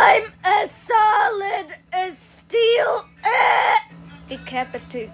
I'm as solid as steel. Decapitate.